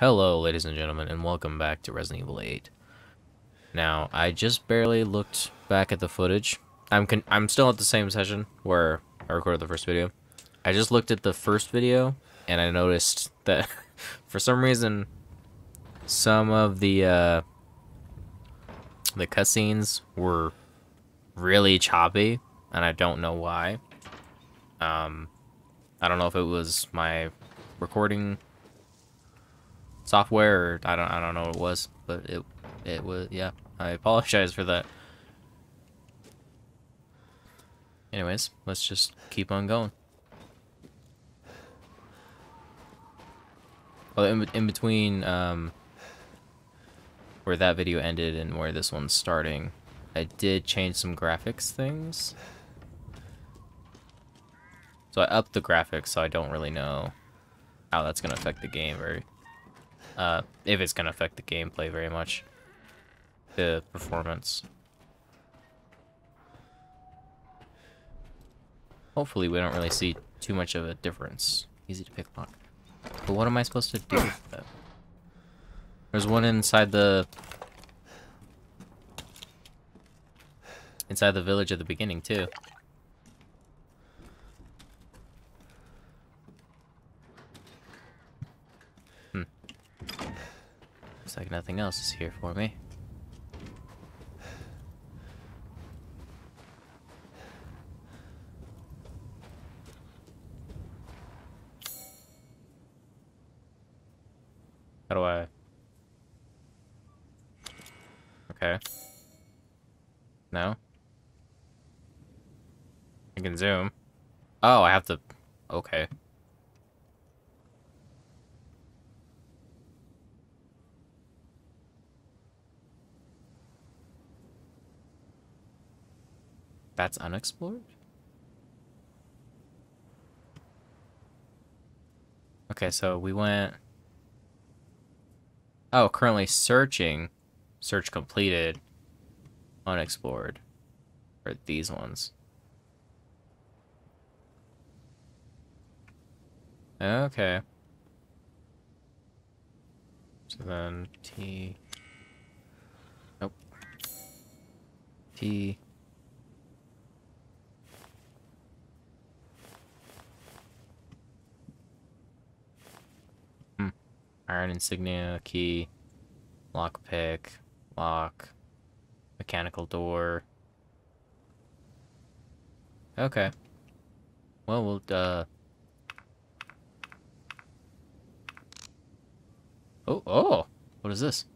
Hello, ladies and gentlemen, and welcome back to Resident Evil 8. Now, I just barely looked back at the footage. I'm I'm still at the same session where I recorded the first video. I just looked at the first video, and I noticed that, for some reason, some of the, uh, the cutscenes were really choppy, and I don't know why. Um, I don't know if it was my recording software or I don't I don't know what it was, but it it was yeah. I apologize for that. Anyways, let's just keep on going. Well, in, in between um, where that video ended and where this one's starting, I did change some graphics things. So I upped the graphics, so I don't really know how that's going to affect the game very uh, if it's going to affect the gameplay very much. The performance. Hopefully we don't really see too much of a difference. Easy to pick lock. But what am I supposed to do with that? There's one inside the... Inside the village at the beginning, too. Looks like nothing else is here for me. How do I... Okay. No? I can zoom. Oh, I have to... Okay. That's unexplored? Okay, so we went... Oh, currently searching. Search completed. Unexplored. Or these ones. Okay. So then T... Nope. T... Iron insignia, key, lockpick, lock, mechanical door. Okay. Well, we'll, uh... Oh, oh! What is this?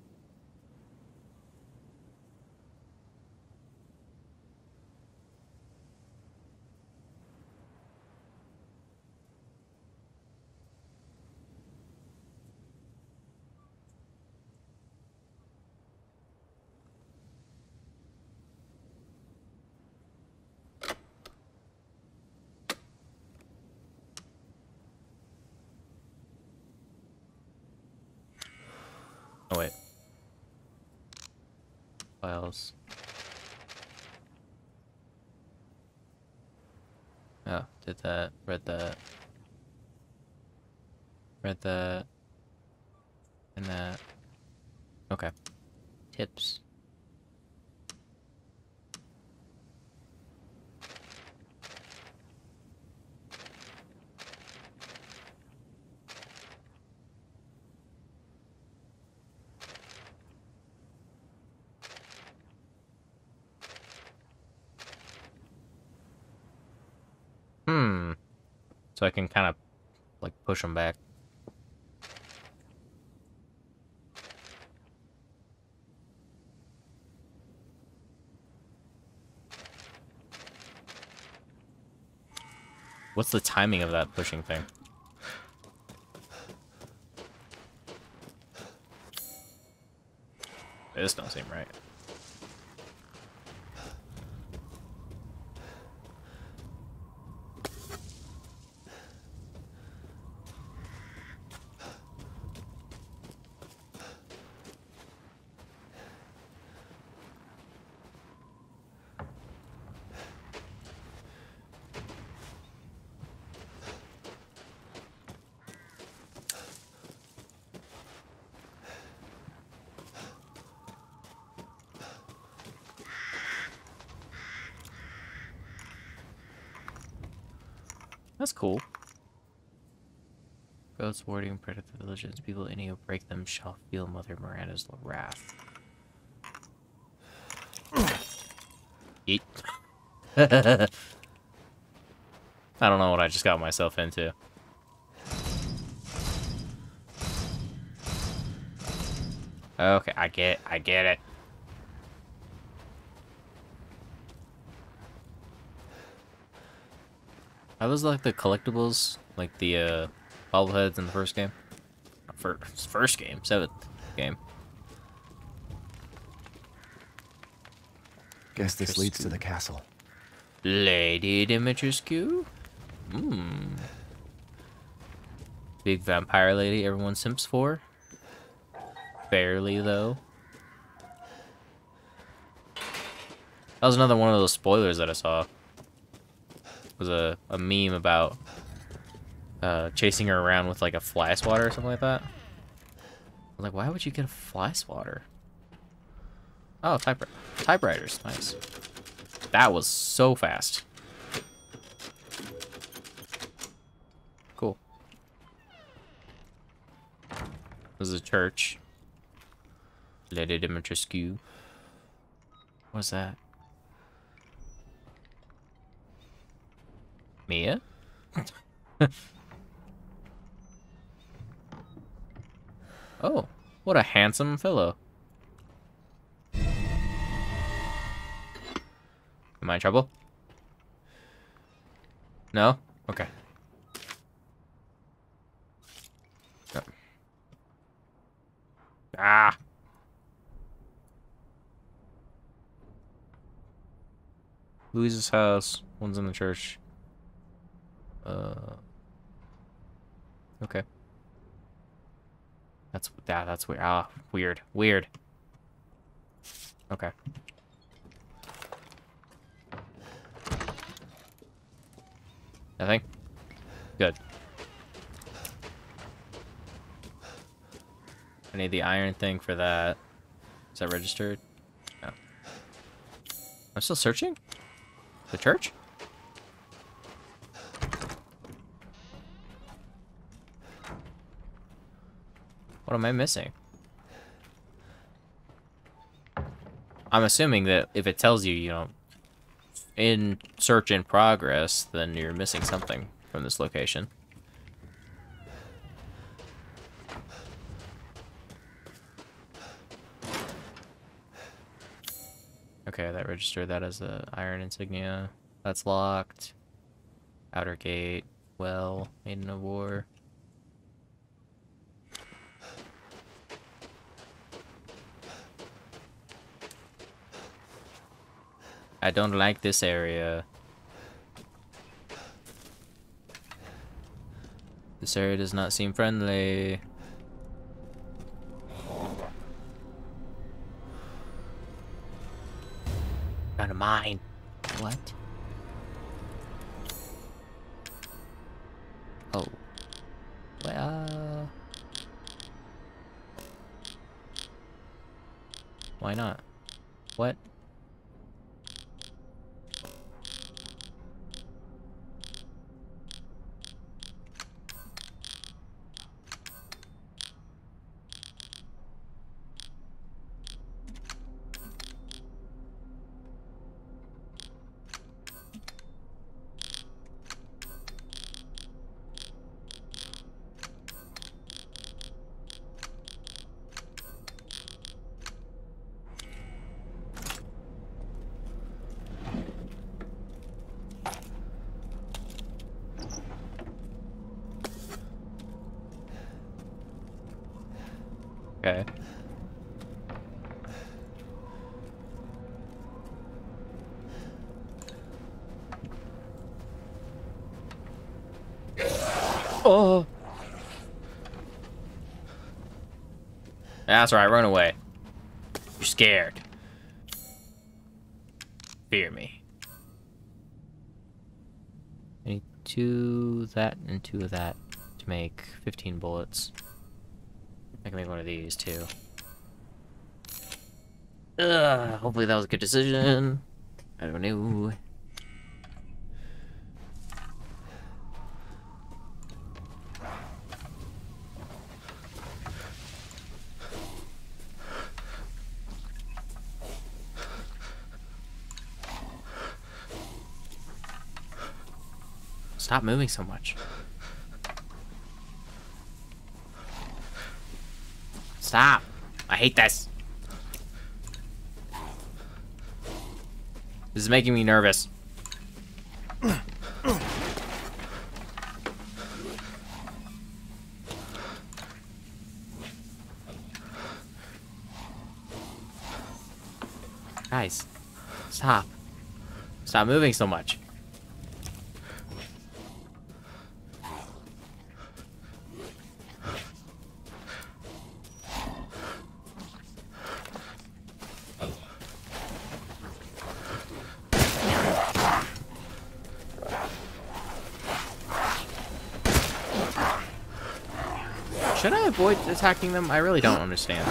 Wait. Files. Oh, did that, read that. Read that. And that. Okay. Tips. So I can kind of, like, push them back. What's the timing of that pushing thing? This don't seem right. Warding predator villages. People any who break them shall feel Mother Miranda's wrath. Eat. I don't know what I just got myself into. Okay, I get it. I get it. Are those like the collectibles? Like the uh, bobbleheads in the first game? First, first game, seventh game. Guess this leads to the castle. Lady Dimitrescu? Hmm. Big vampire lady everyone simps for? Barely, though. That was another one of those spoilers that I saw. It was a, a meme about uh, chasing her around with like a fly swatter or something like that. I was like, why would you get a fly swatter? Oh, typewriter. Typewriters. Nice. That was so fast. Cool. This is a church. Lady Dimitrescu. What's that? Mia? oh, what a handsome fellow. Am I in trouble? No? Okay. Ah! Luiza's house. One's in the church. Uh. Okay. That's that. That's weird. Ah, weird. Weird. Okay. Nothing? Good. I need the iron thing for that. Is that registered? No. I'm still searching? The church? What am I missing? I'm assuming that if it tells you, you know, in search in progress, then you're missing something from this location. Okay, that registered that as a iron insignia. That's locked. Outer gate. Well, maiden of war. I don't like this area. This area does not seem friendly. Of mine. What? Oh. Well. Why not? What? Okay. Oh. That's right, run away. You're scared. Fear me. I need two of that and two of that to make 15 bullets. I can make one of these too. Ugh, hopefully that was a good decision. I don't know. Stop moving so much. Stop. I hate this. This is making me nervous. Guys, stop. Stop moving so much. Should I avoid attacking them? I really don't understand.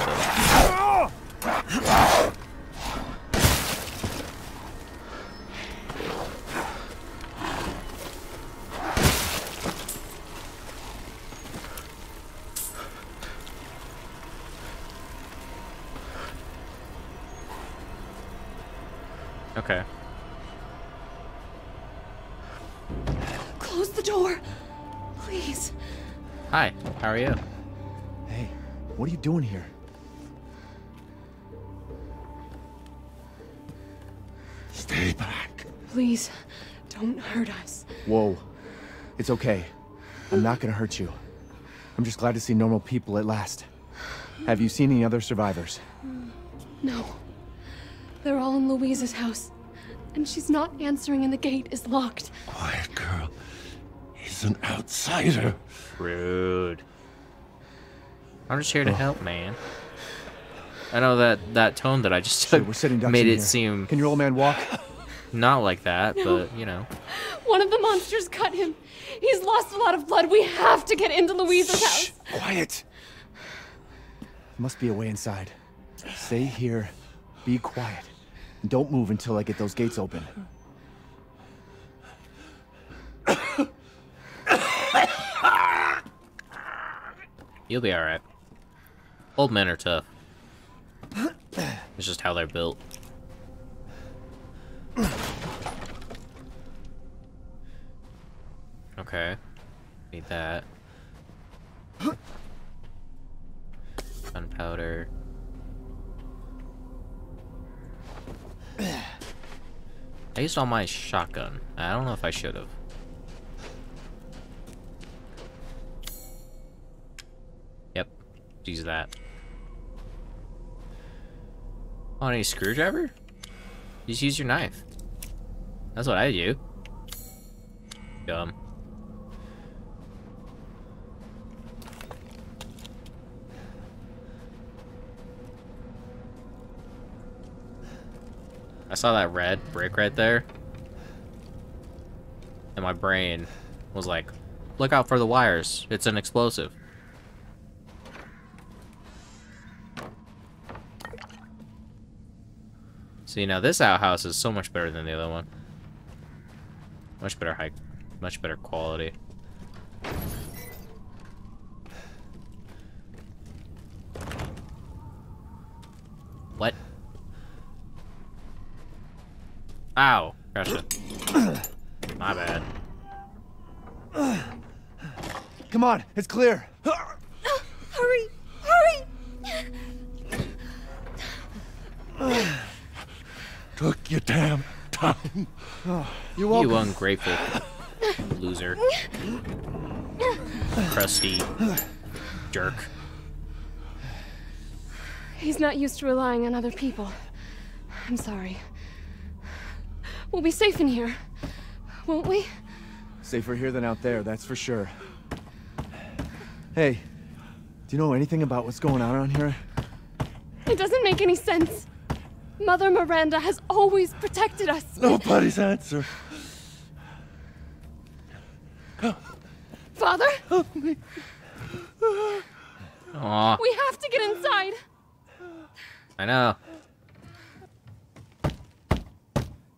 It's okay. I'm not gonna hurt you. I'm just glad to see normal people at last. Have you seen any other survivors? No. They're all in Luiza's house. And she's not answering and the gate is locked. Quiet girl. He's an outsider. Rude. I'm just here to oh. help, man. I know that that tone that I just Shit, took we're sitting made it here. seem Can your old man walk? not like that, but you know. One of the monsters cut him. He's lost a lot of blood. We have to get into Luiza's Shh, house. quiet. Must be a way inside. Stay here. Be quiet. And don't move until I get those gates open. You'll be alright. Old men are tough. It's just how they're built. Okay. Need that. Gunpowder. I used all my shotgun. I don't know if I should have. Yep. Use that. Oh, any screwdriver? Just use your knife. That's what I do. Dumb. I saw that red brick right there. And my brain was like, look out for the wires. It's an explosive. See, now this outhouse is so much better than the other one. Much better height, much better quality. What? Ow. Gotcha. My bad. Come on, it's clear. Hurry! Hurry! Took your damn time. You're. You ungrateful loser. Crusty jerk. He's not used to relying on other people. I'm sorry. We'll be safe in here, won't we? Safer here than out there, that's for sure. Hey, do you know anything about what's going on around here? It doesn't make any sense. Mother Miranda has always protected us. Nobody's answer. Father, Aw, we have to get inside. I know.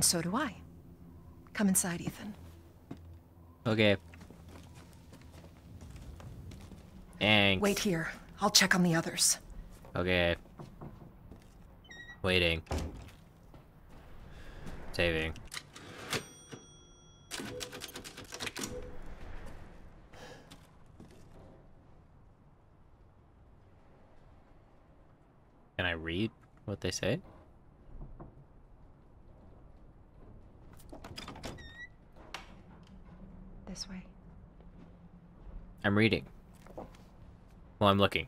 then so do I. Come inside, Ethan. okay. Thanks. Wait here. I'll check on the others. Okay. Waiting. Saving. Can I read what they say? This way. I'm reading. Well, I'm looking.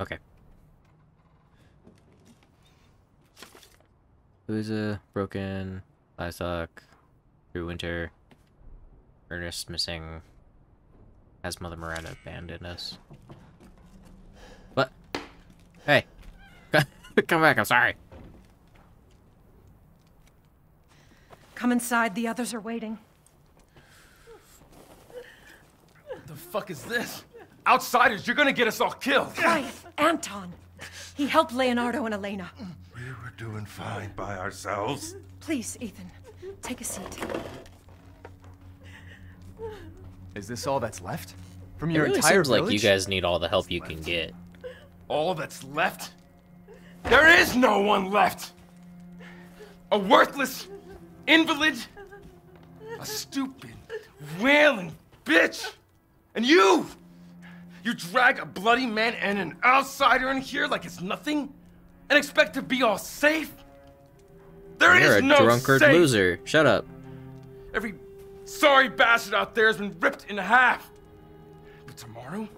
Okay. Who's a broken livestock through winter? Ernest missing. Has Mother Miranda abandoned us? What? Hey! Come back, I'm sorry. Come inside, the others are waiting. The fuck is this? Outsiders, you're gonna get us all killed. Quiet, Anton. He helped Leonardo and Elena. We were doing fine by ourselves. Please, Ethan, take a seat. Is this all that's left? From It your really entire seems like you guys need all the help you can get. All that's left? There is no one left! A worthless invalid? A stupid, wailing bitch! And you! You drag a bloody man and an outsider in here like it's nothing? And expect to be all safe? There is You're a no drunkard safe! loser. Shut up. Every sorry bastard out there has been ripped in half. But tomorrow?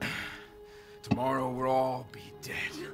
Tomorrow we'll all be dead.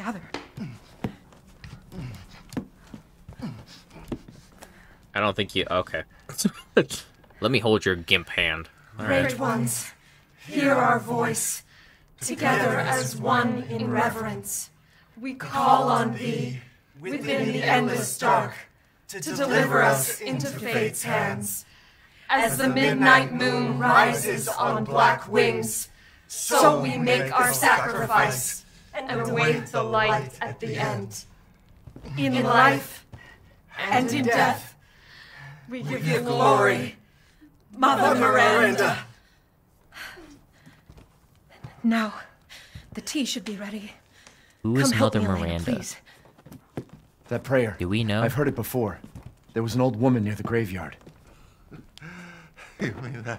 Gather. I don't think you. Okay. Let me hold your gimp hand. All right. Great ones, hear our voice. Together as one in reverence, we call on thee within the endless dark to deliver us into fate's hands. As the midnight moon rises on black wings, so we make our sacrifice and await the light at the end. In life and in death, we give you glory, Mother Miranda. Now, the tea should be ready. Who is Come help Mother me, Elena, Miranda? please. That prayer. Do we know? I've heard it before. There was an old woman near the graveyard. You mean the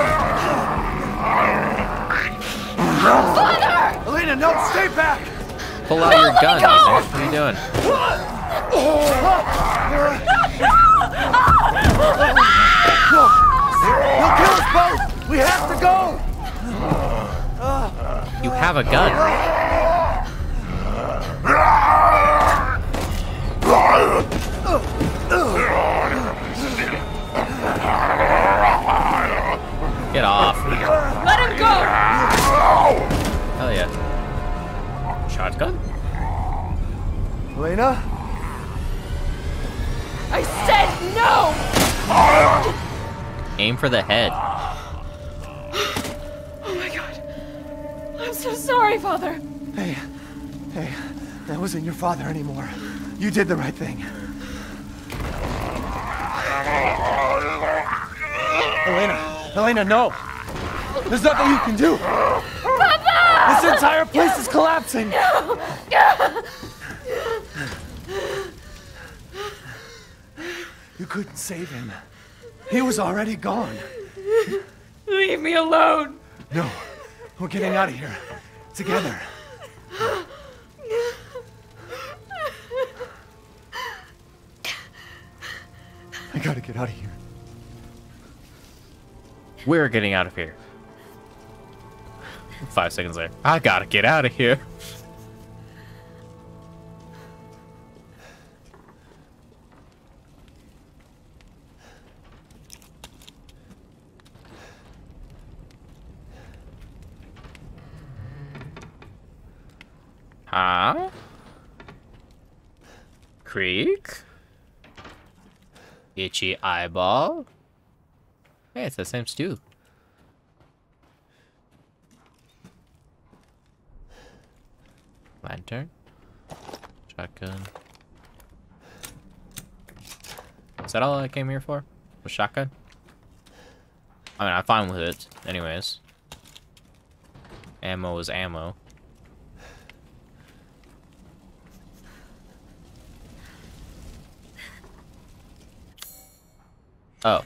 Elena, no, stay back! Pull out your gun, Ethan. What are you doing? He'll kill us both! We have to go! You have a gun. Shotgun? Elena? I said no! Aim for the head. Oh my god. I'm so sorry, Father. Hey, hey, that wasn't your father anymore. You did the right thing. Elena, Elena, no! There's nothing you can do! Papa! This entire place is collapsing! You couldn't save him. He was already gone. Leave me alone. No, we're getting out of here. Together. I gotta get out of here. We're getting out of here. Five seconds later. I gotta get out of here. Huh? Creek? Itchy eyeball? Hey, it's the same stew. Lantern. Shotgun. Is that all I came here for? A shotgun? I mean, I'm fine with it, anyways. Ammo is ammo. Oh.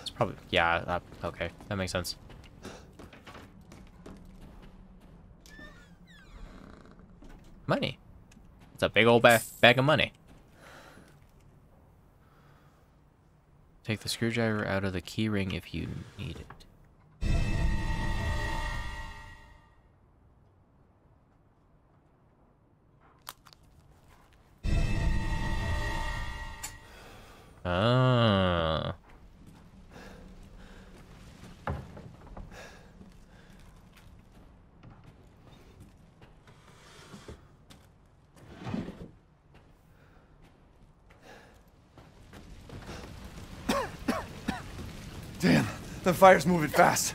It's probably, yeah, that, okay, that makes sense. Money. It's a big old ba bag of money. Take the screwdriver out of the key ring if you need it. Fire's moving fast.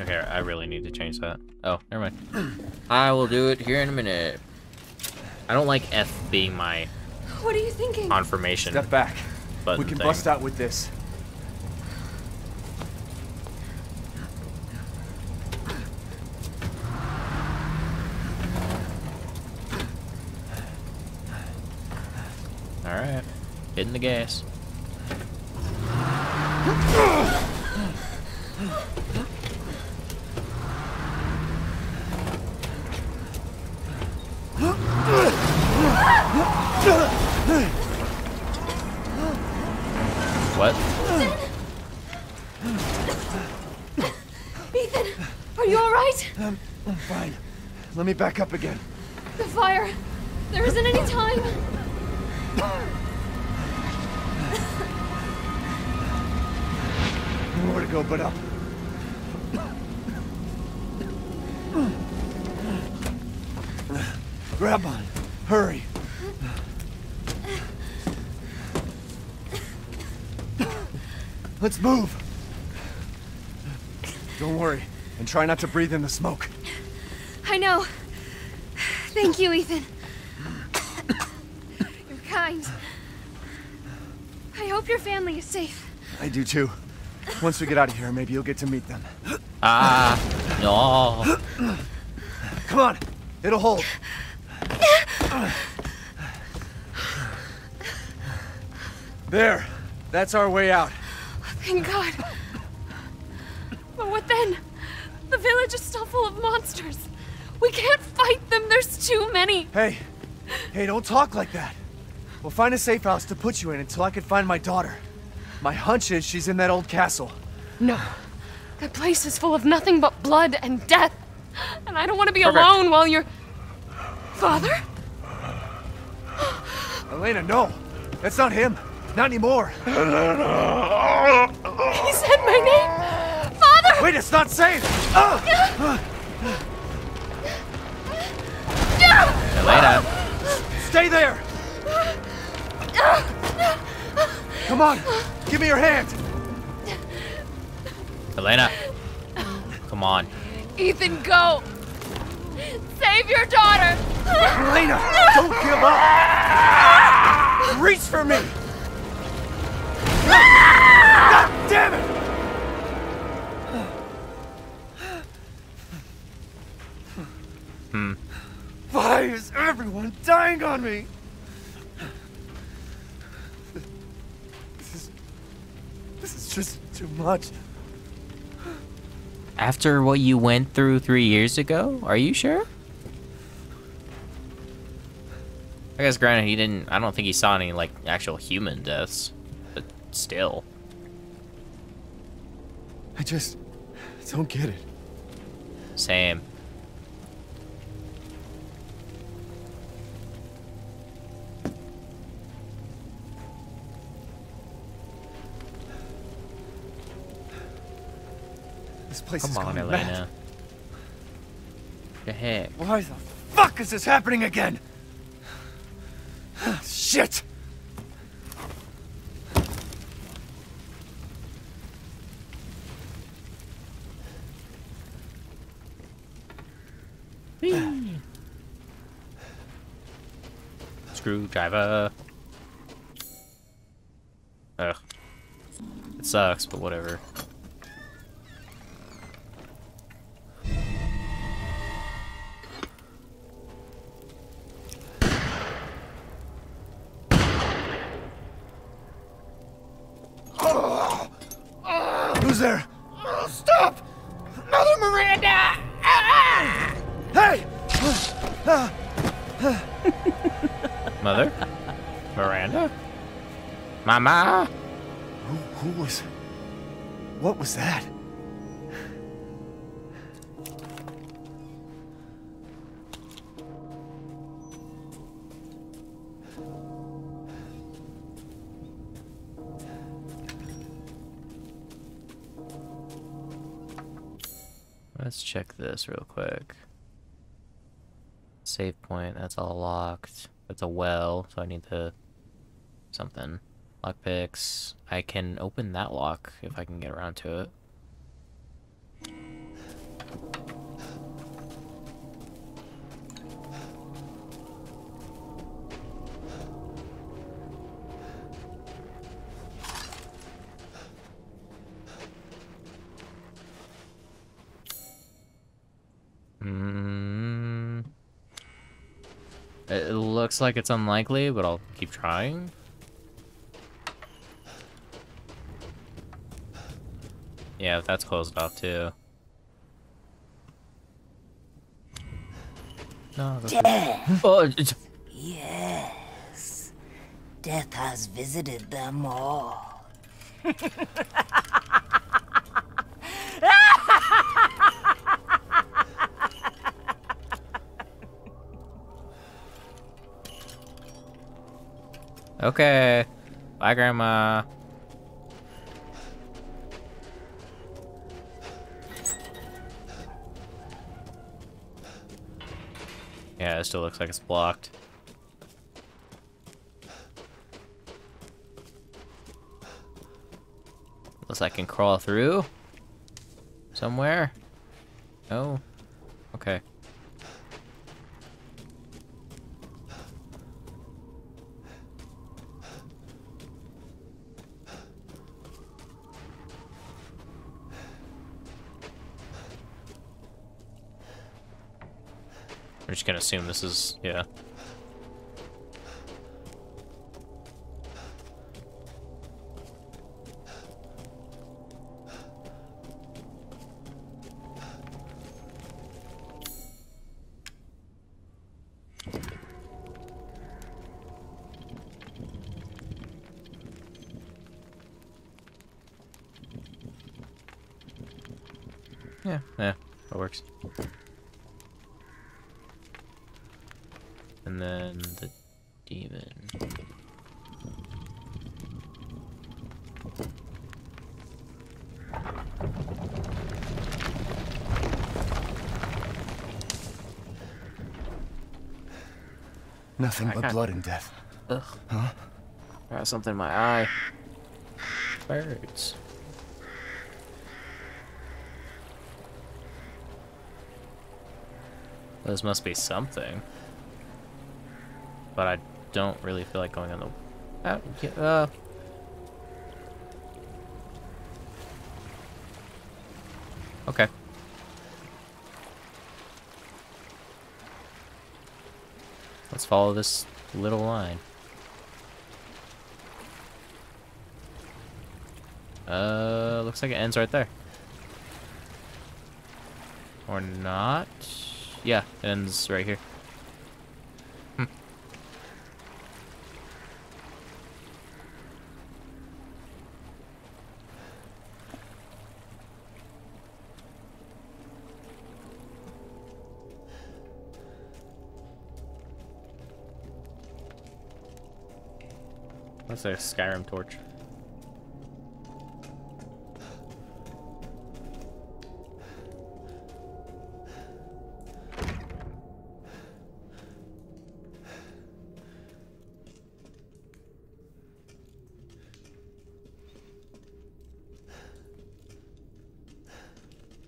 Okay, I really need to change that. Oh, never mind. I will do it here in a minute. I don't like F being my What are you thinking? confirmation Step back. button we can thing. bust out with this. Alright. Hitting the gas. What? Ethan, are you alright? I'm, um, I'm fine. Let me back up again. The fire. There isn't any time. Nowhere to go but up. Grab on. Hurry. Let's move. Don't worry, and try not to breathe in the smoke. I know. Thank you, Ethan. You're kind. I hope your family is safe. I do too. Once we get out of here, maybe you'll get to meet them. Ah, no. Come on, it'll hold. There, that's our way out. Thank God. But what then? The village is still full of monsters. We can't fight them. There's too many. Hey, hey, don't talk like that. We'll find a safe house to put you in until I can find my daughter. My hunch is she's in that old castle. No. That place is full of nothing but blood and death. And I don't want to be Perfect. alone while you're. Father? Elena, no. That's not him. Not anymore. He said my name! Father! Wait, it's not safe! Elena. Stay there! Come on, give me your hand. Elena. Come on. Ethan, go! Save your daughter! Elena, don't give up! Reach for me! God damn it! Hmm. Why is everyone dying on me? Too much. After what you went through three years ago? Are you sure? I guess granted he didn't I don't think he saw any like actual human deaths. But still. I just don't get it. Same. Place Come is on, Elena. mad. The heck? Why the fuck is this happening again? Shit! Screwdriver. Ugh. It sucks, but whatever. Mama? Who, who was. What was that? Let's check this real quick. Save point, that's all locked. That's a well, so I need to... something. Lockpicks. I can open that lock if I can get around to it. Mm. It it looks like it's unlikely, but I'll keep trying. Yeah, that's closed off too. No, that's Oh, Yes. Death has visited them all. okay. Bye, Grandma. It still looks like it's blocked. Unless I can crawl through somewhere. No. Just gonna assume this is yeah. Yeah, Nothing I but blood and death. Ugh. Huh? I got something in my eye. Birds. This must be something. But I don't really feel like going on the... Uh, uh... Okay. Let's follow this little line. Uh, looks like it ends right there. Or not? Yeah, it ends right here. That's a Skyrim torch.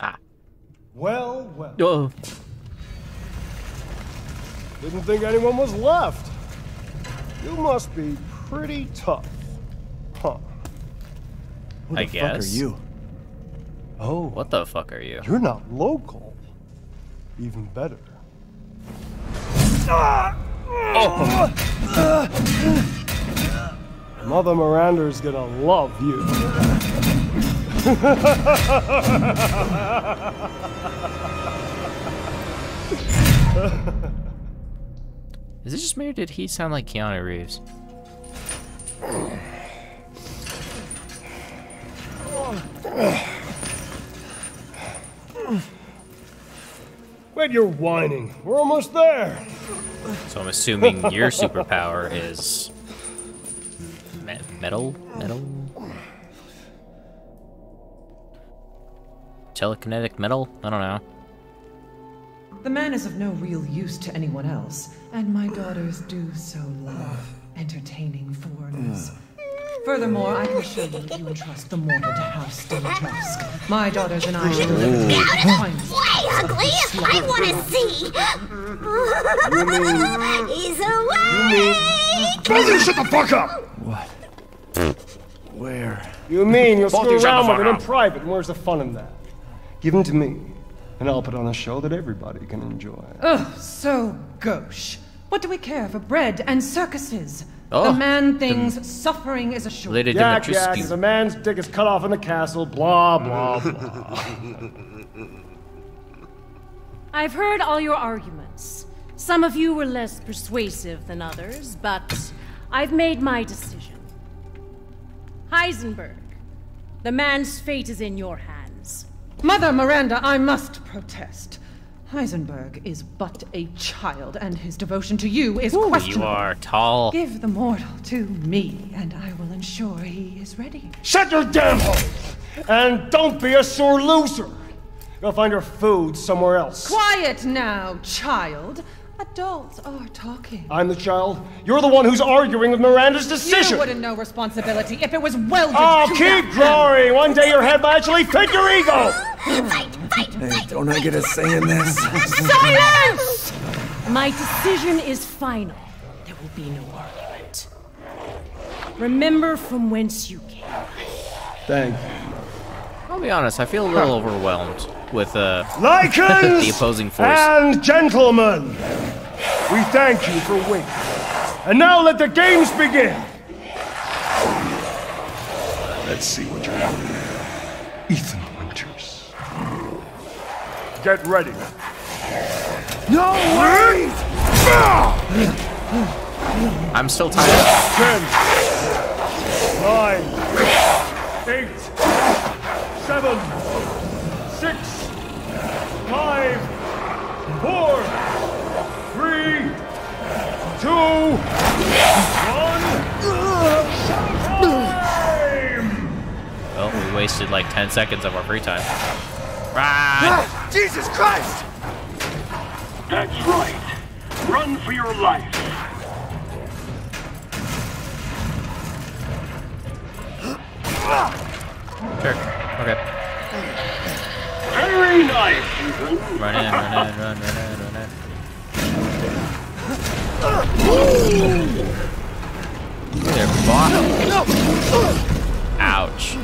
Ah. Well, well. Oh. Didn't think anyone was left. You must be pretty tough. Huh. Who I the fuck are you? Oh, What the fuck are you? you're not local. Even better. Oh. Mother Miranda's gonna love you. Is it just me or did he sound like Keanu Reeves? Wait, you're whining. We're almost there. So I'm assuming your superpower is me- metal, metal, telekinetic metal. I don't know. The man is of no real use to anyone else, and my daughters do so love entertaining foreigners. Mm. Furthermore, I can assure you that you entrust the mortal to House Dimitrescu. My daughters and I shall mm. deliver the finest Way ugly! I want to see! He's awake! Both of you shut the fuck up! What? Where? You mean you'll Both screw you around with fuck it in private, and where's the fun in that? Give him to me, and I'll put on a show that everybody can enjoy. Ugh, so gauche. What do we care for bread and circuses? Oh, the man thinks suffering is assured. Lady Yak yak, Dimitrescu. if a man's dick is cut off in the castle, blah, blah, blah. I've heard all your arguments. Some of you were less persuasive than others, but I've made my decision. Heisenberg, the man's fate is in your hands. Mother Miranda, I must protest. Heisenberg is but a child, and his devotion to you is You questionable. You are tall. Give the mortal to me, and I will ensure he is ready. Shut your damn hole! And don't be a sore loser! Go find your food somewhere else. Quiet now, child. Adults are talking. I'm the child. You're the one who's arguing with Miranda's decision. You wouldn't know responsibility if it was welded Oh, to keep that growing! One day your head might actually fit your ego! Hey, don't I get a say in this? Silence! My decision is final. There will be no argument. Remember from whence you came. Thank you. I'll be honest, I feel a little overwhelmed with uh, Lycans the opposing force. and gentlemen, we thank you for waiting. And now let the games begin. Let's see what you're doing. Ethan Winters. Get ready. No, wait! I'm still tired. Ten, nine, eight, seven, six, five, four, three, two, one. Showtime! Well, we wasted like 10 seconds of our free time. Ah, right. Jesus Christ! That's right. Run for your life. Sure. Okay. Very nice. Run in, run in, run, run in, run in. There, boss. Ouch.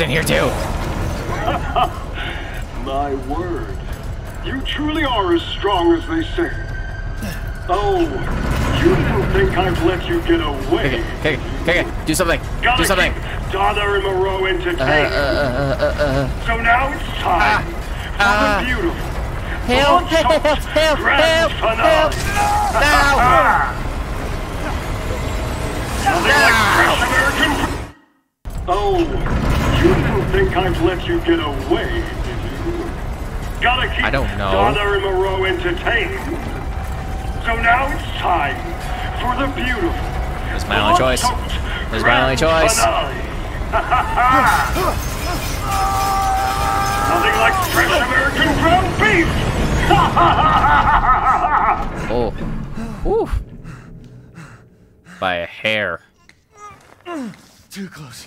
In here too. My word. You truly are as strong as they say. Oh, you didn't think I'd let you get away. Okay, okay, okay. Do something. Gotta Do something. Donna and Moreau entertained. Uh, uh, uh, uh, so now it's time for uh. the beautiful. Help, help, help, help, help. Nothing like. Oh, you didn't think I'd let you get away, did you? Gotta keep I don't know. Donna and Moreau entertained. So now it's time for the beautiful. It's my only choice. blood-soaked It's my only choice. Nothing like fresh American ground beef. Oh. Whew. By a hair. Too close.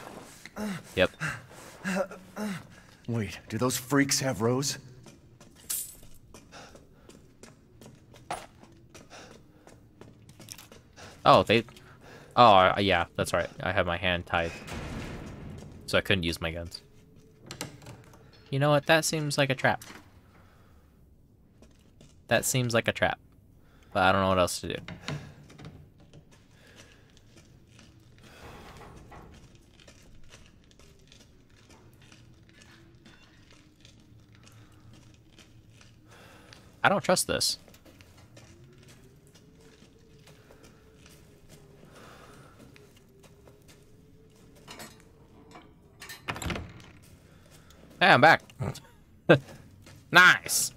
Yep. Wait, do those freaks have Rose? Oh, they. Oh, yeah, that's right. I have my hand tied. So I couldn't use my guns. You know what? That seems like a trap. That seems like a trap. But I don't know what else to do. I don't trust this. Hey, I'm back. nice.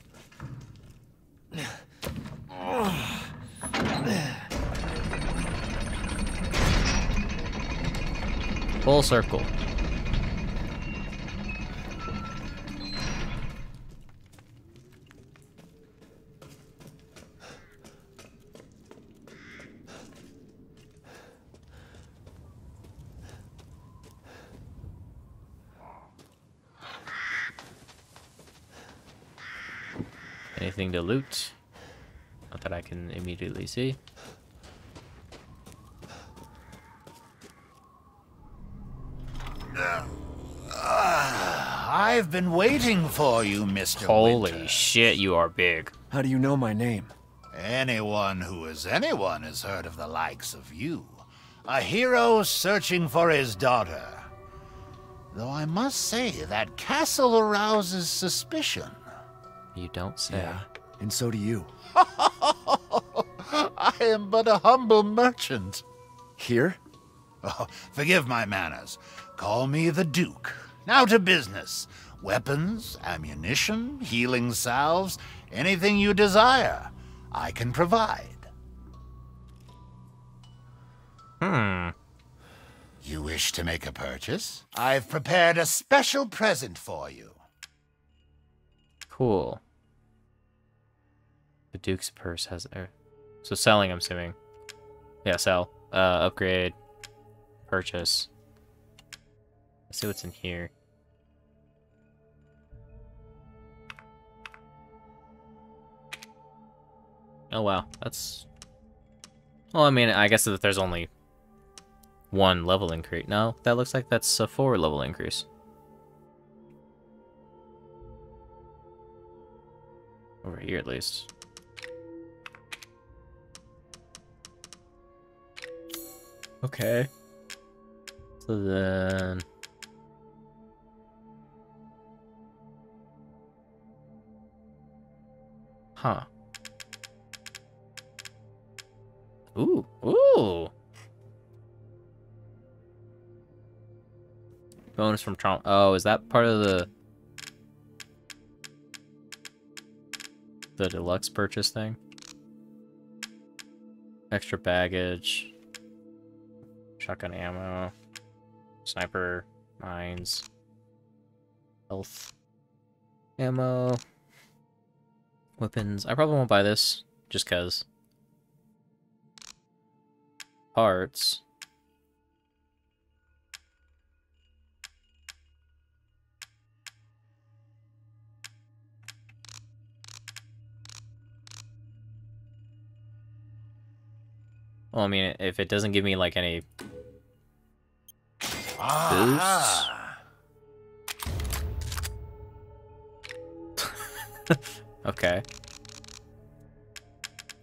Full circle. Anything to loot? Not that I can immediately see. Uh, I've been waiting for you, Mr. Holy Winter. shit, you are big. How do you know my name? Anyone who is anyone has heard of the likes of you. A hero searching for his daughter. Though I must say, that castle arouses suspicion. You don't say. Yeah, and so do you. I am but a humble merchant. Here? Oh, forgive my manners. Call me the Duke. Now to business. Weapons, ammunition, healing salves, anything you desire. I can provide. Hmm. You wish to make a purchase? I've prepared a special present for you. Cool. The Duke's purse has there. So selling, I'm assuming. Yeah, sell. Uh, upgrade. Purchase. Let's see what's in here. Oh wow, that's... Well, I mean, I guess that there's only one level increase. No, that looks like that's a four level increase. Over here, at least. Okay. So then... Eh, huh. Ooh, ooh! Bonus from trauma. Oh, is that part of the... The deluxe purchase thing? Extra baggage. Shotgun ammo. Sniper. Mines. Health. Ammo. Weapons. I probably won't buy this. Just cause. Parts. Well, I mean, if it doesn't give me, like, any boosts... okay.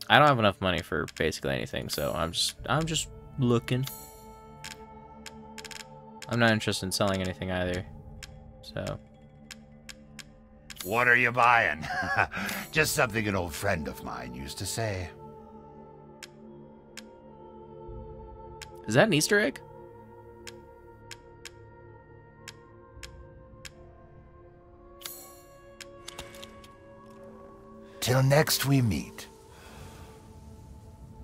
I don't have enough money for basically anything, so I'm just, I'm just looking. I'm not interested in selling anything either, so... What are you buying? Just something an old friend of mine used to say. Is that an Easter egg? Till next we meet.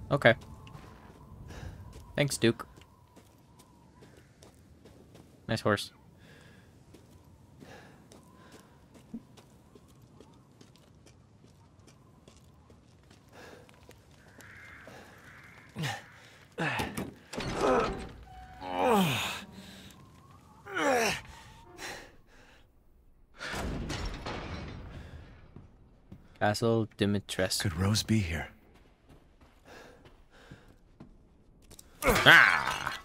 Okay. Thanks, Duke. Nice horse. Castle Dimitrescu. Could Rose be here? Ah!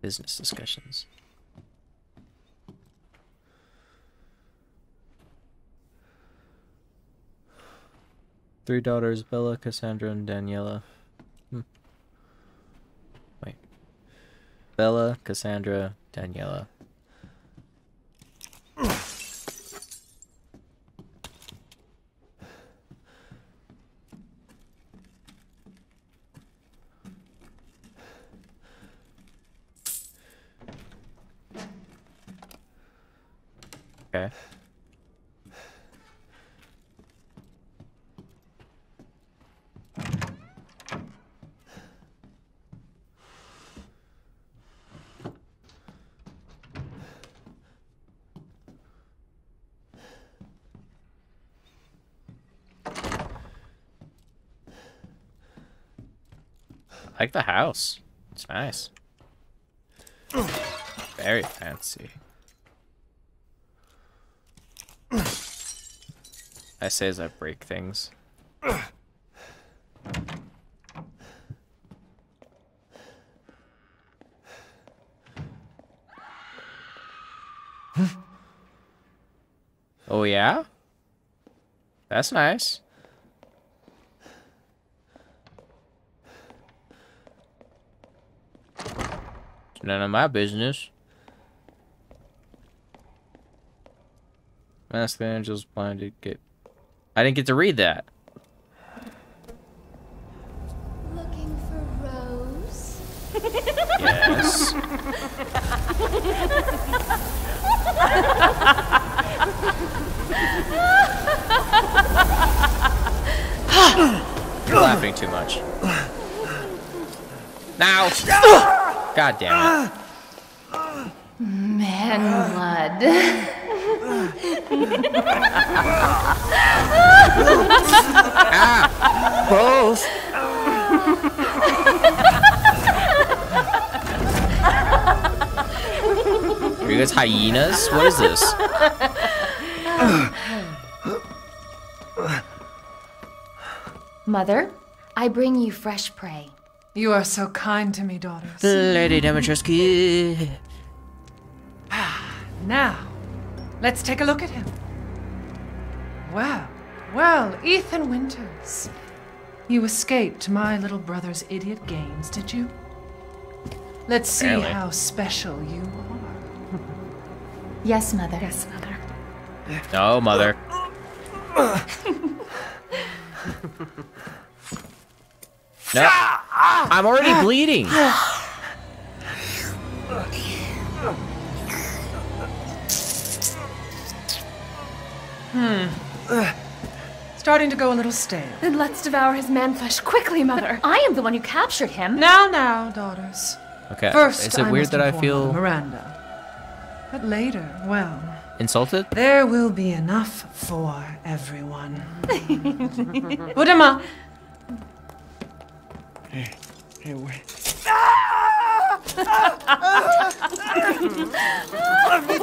Business discussions. Three daughters, Bella, Cassandra, and Daniela. Hmm. Wait. Bella, Cassandra, Daniela. Like the house. It's nice. Very fancy. I say as I break things. oh yeah? That's nice. None of my business. Mask the Angels blinded get I didn't get to read that. Looking for Rose? Yes. You're laughing too much. Now! God damn it. Man blood. ah! Both! Are you guys hyenas? What is this? Mother, I bring you fresh prey. You are so kind to me, daughters. Lady Dimitrescu. Ah, now, let's take a look at him. Well, well, Ethan Winters. You escaped my little brother's idiot games, did you? Let's see Apparently. how special you are. Yes, Mother. Yes, Mother. No, mother. No. I'm already bleeding. Hmm. Starting to go a little stale. Then let's devour his man flesh quickly, Mother. I am the one who captured him. Now, now, daughters. Okay. First, is it I weird that I feel Miranda. But later, well, insulted? there will be enough for everyone. Put him up. Hey, hey, wait.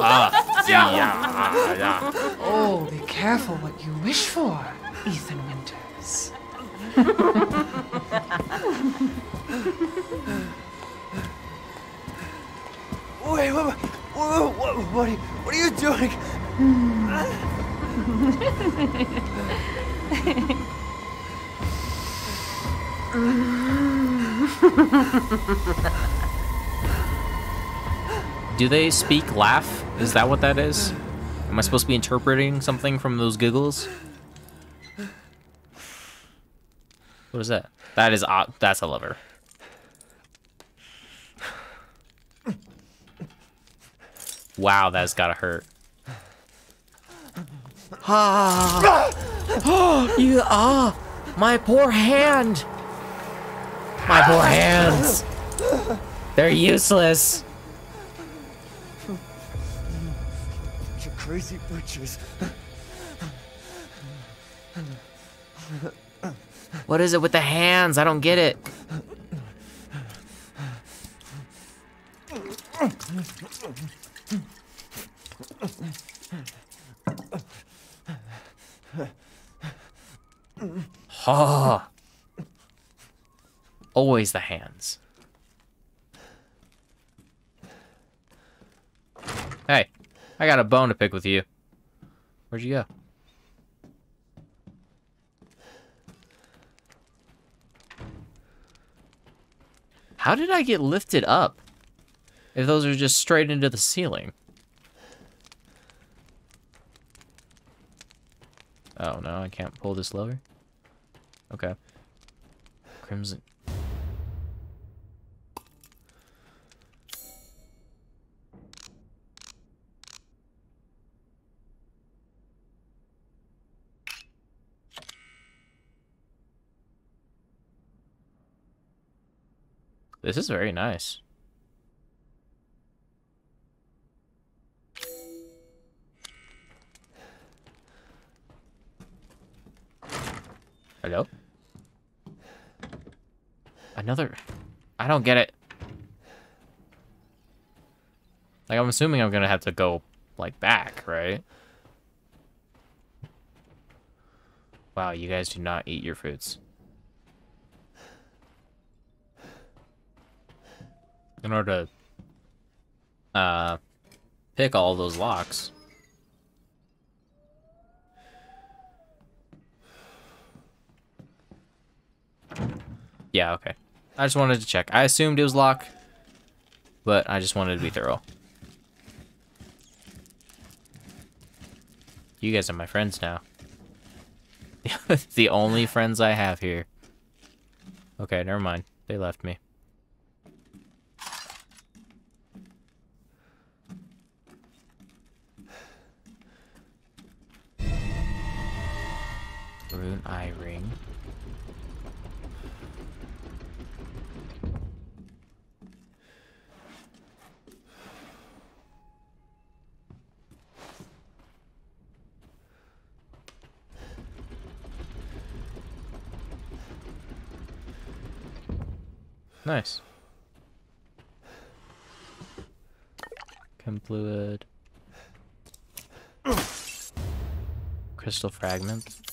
Ah, yeah, yeah. Oh, be careful what you wish for, Ethan Winters. Wait, what, what, what, what, are you, what are you doing? Do they speak laugh? Is that what that is? Am I supposed to be interpreting something from those giggles? What is that? That is odd. That's a lover. Wow, that's gotta hurt. Ah! Oh, you ah! My poor hand! My poor hands! They're useless! You crazy butchers. What is it with the hands? I don't get it. Oh. Always the hands. Hey, I got a bone to pick with you. Where'd you go? How did I get lifted up? If those are just straight into the ceiling. Oh no, I can't pull this lever. Okay. Crimson. This is very nice. Hello? Another... I don't get it. Like, I'm assuming I'm gonna have to go, like, back, right? Wow, you guys do not eat your fruits. In order to, uh, pick all those locks. Yeah, okay. I just wanted to check. I assumed it was lock, but I just wanted to be thorough. You guys are my friends now. the only friends I have here. Okay, never mind. They left me. Rune eye ring. Nice. Chem fluid. Crystal fragment.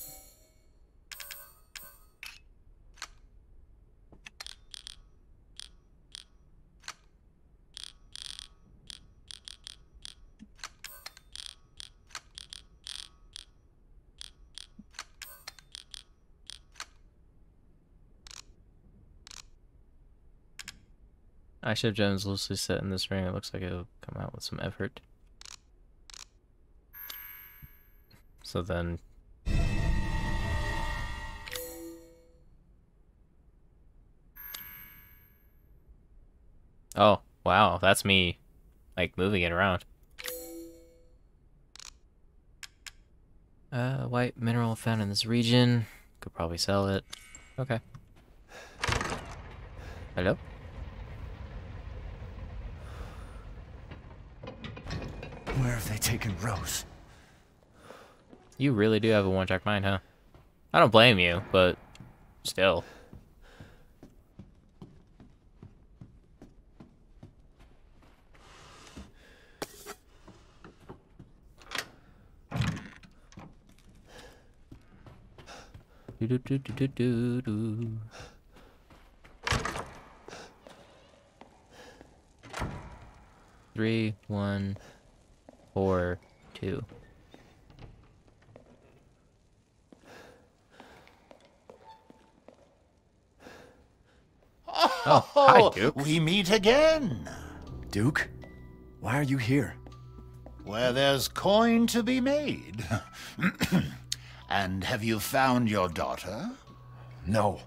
I gems loosely set in this ring. It looks like it'll come out with some effort. So then... Oh, wow, that's me, like, moving it around. Uh, white mineral found in this region. Could probably sell it. Okay. Hello? Where have they taken Rose? You really do have a one-track mind, huh? I don't blame you, but still. Do do do. Three, one, four, two. Oh, hi, oh, Duke. We meet again. Duke? Why are you here? Where there's coin to be made. and have you found your daughter? No.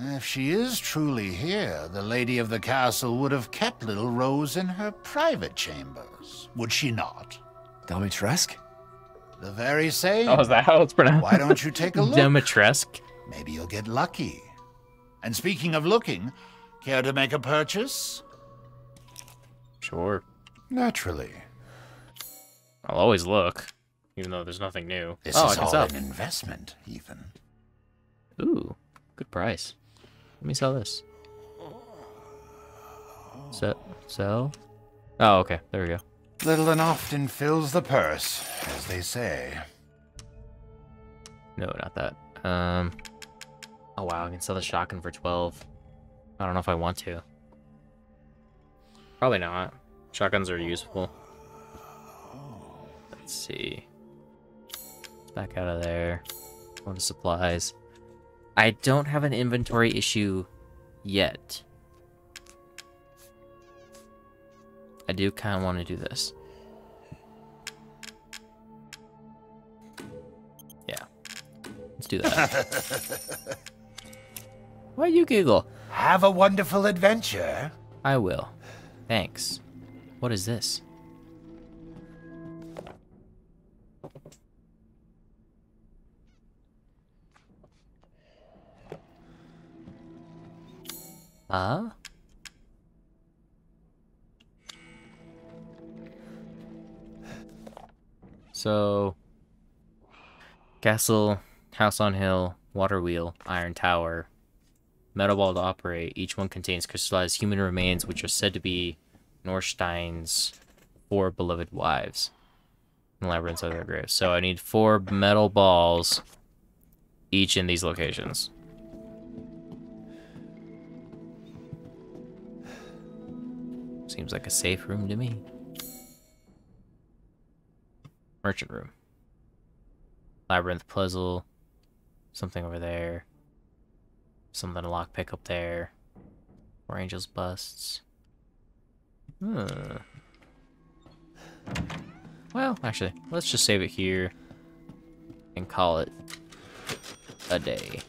If she is truly here, the lady of the castle would have kept little Rose in her private chambers, would she not? Dimitrescu? The very same. Oh, is that how it's pronounced? Why don't you take a look? Dimitrescu. Maybe you'll get lucky. And speaking of looking, care to make a purchase? Sure. Naturally. I'll always look, even though there's nothing new. This oh, is all sell. an investment, even. Ooh, good price. Let me sell this. Sell? Sell? Oh, okay. There we go. Little and often fills the purse, as they say. No, not that. Um. Oh wow, I can sell the shotgun for twelve. I don't know if I want to. Probably not. Shotguns are useful. Let's see. Back out of there. Go to supplies. I don't have an inventory issue yet. I do kind of want to do this. Yeah. Let's do that. Why you giggle? Have a wonderful adventure. I will. Thanks. What is this? Huh? So, castle, house on hill, water wheel, iron tower, metal ball to operate. Each one contains crystallized human remains, which are said to be Norstein's four beloved wives. And labyrinths of their graves. So I need four metal balls, each in these locations. Seems like a safe room to me. Merchant room. Labyrinth puzzle. Something over there. Something to lockpick up there. Four angels busts. Hmm. Well, actually, let's just save it here and call it a day.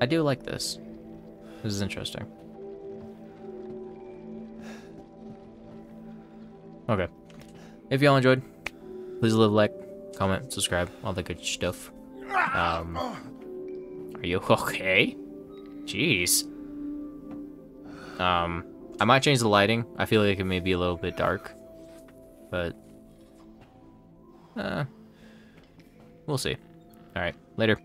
I do like this. This is interesting. Okay. if y'all enjoyed, please leave a like, comment, subscribe, all the good stuff. Um, are you okay? Jeez. Um, I might change the lighting. I feel like it may be a little bit dark, but uh, we'll see. All right, later.